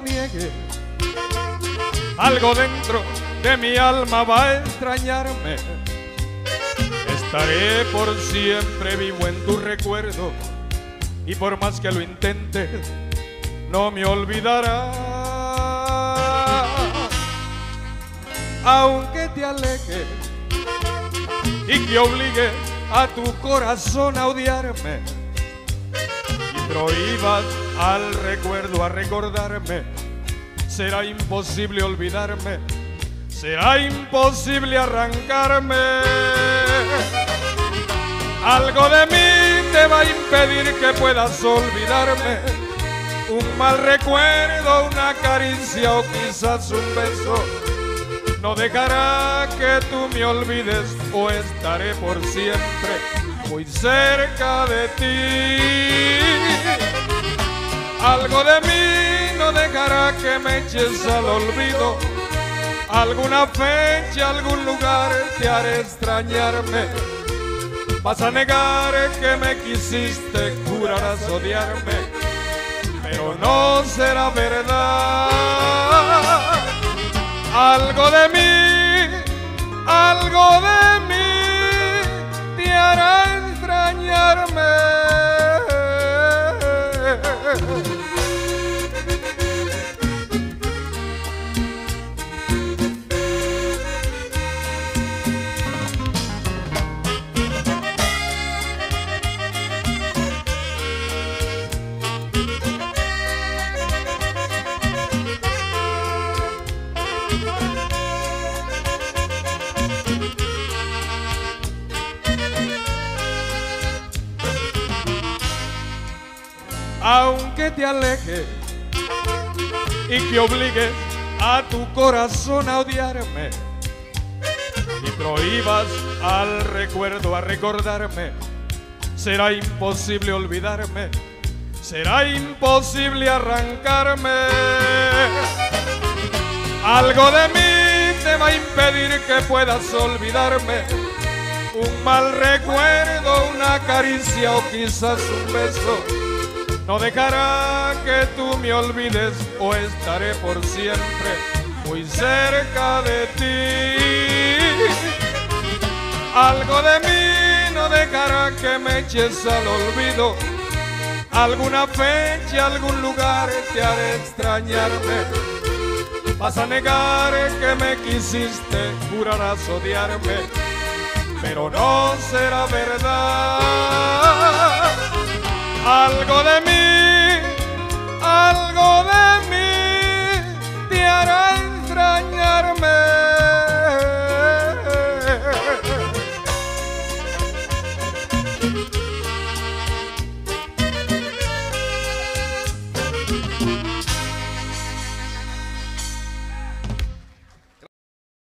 niegue, algo dentro de mi alma va a extrañarme. Estaré por siempre vivo en tu recuerdo y por más que lo intente, no me olvidará. Aunque te aleje y que obligue a tu corazón a odiarme prohíbas al recuerdo a recordarme, será imposible olvidarme, será imposible arrancarme. Algo de mí te va a impedir que puedas olvidarme. Un mal recuerdo, una caricia o quizás un beso no dejará que tú me olvides o estaré por siempre muy cerca de ti. Algo de mí no dejará que me eches al olvido. Alguna fecha, algún lugar te haré extrañarme. Vas a negar que me quisiste, jurarás odiarme, pero no será verdad. Aunque te aleje y que obligues a tu corazón a odiarme y prohíbas al recuerdo a recordarme, será imposible olvidarme, será imposible arrancarme. Algo de mí te va a impedir que puedas olvidarme. Un mal recuerdo, una caricia o quizás un beso no dejará que tú me olvides o estaré por siempre muy cerca de ti. Algo de mí no dejará que me eches al olvido. Alguna fecha, algún lugar te haré extrañarme. Vas a negar que me quisiste, jurarás odiarme, pero no será verdad. Algo de mí, algo de mí te hará entrañarme.